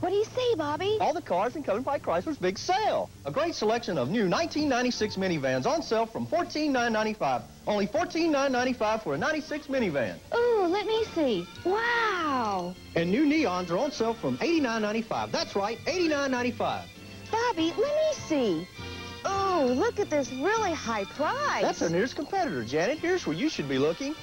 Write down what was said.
What do you say, Bobby? All the cars in Covington Pike Chrysler's big sale. A great selection of new 1996 minivans on sale from $14,995. Only $14,995 for a 96 minivan. Ooh, let me see. Wow. And new neons are on sale from $89.95. That's right, $89.95. Bobby, let me see. Oh, look at this really high price. That's our nearest competitor, Janet. Here's where you should be looking.